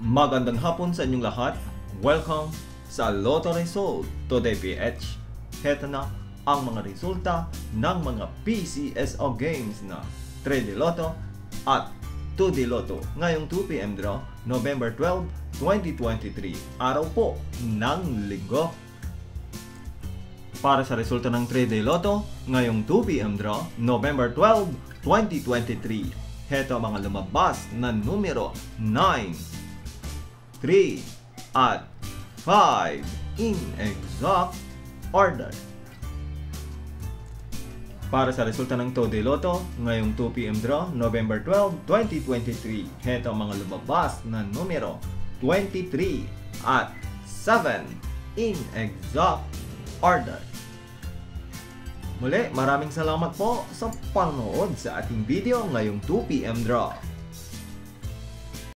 Magandang hapon sa inyong lahat. Welcome sa Lotto Result Today PH. Heto na ang mga resulta ng mga PCSO games na 3D Lotto at 2D Lotto ngayong 2pm draw November 12, 2023. Araw po ng linggo. Para sa resulta ng 3D Lotto ngayong 2pm draw November 12, 2023. Heto ang mga lumabas na numero 9, 3, at 5 in exact order. Para sa resulta ng Tode Lotto, ngayong 2pm draw, November 12, 2023, heto ang mga lumabas na numero 23 at 7 in exact order. Muli, maraming salamat po sa panonood sa ating video ngayong 2pm draw.